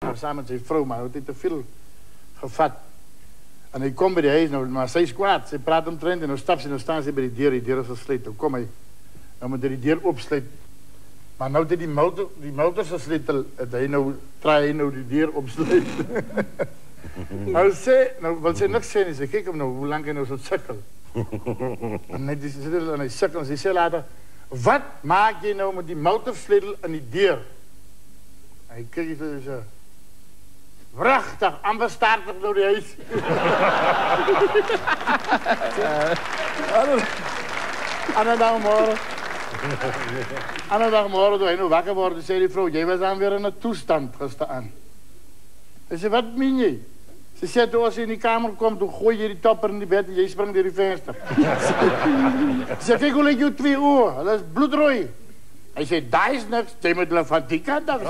Samen met zijn vrouw, maar hij heeft te veel gevat. En hij komt bij de huis, nou, maar zij is kwaad. Ze praat omtrent en dan stapt ze en dan staan ze bij die deur. Die deur is gesloten. Kom hij. Nou moet hij die deur opsluiten. Maar nou dat die motor, die motor is gesloten, dat hij nou, hy nou die deur opsluit. nou sê, nou wil sy niks nie. Sy kyk hom nou, hoe lank hy nou so sukkel. en hy dis en hy sukkel en sy sê later, wat maak jy nou met die motorsleutel in die deur? Hy kyk so so. Wrachtig, amper staart ek nou die huis. Ander dag môre. Ander dag môre toe hy nou wakker word, sê die vrou, jy was dan weer in 'n toestand gisteraan. Hy sê, wat meen jy? Ze toe as jy in die kamer kom, toe gooi jy die topper in die bed en jy spring deur die venster. Sê, kyk hoe lyk jou twee oë, hulle is bloedrooi. Hy sê, daai is niks, moet hulle van die kant af.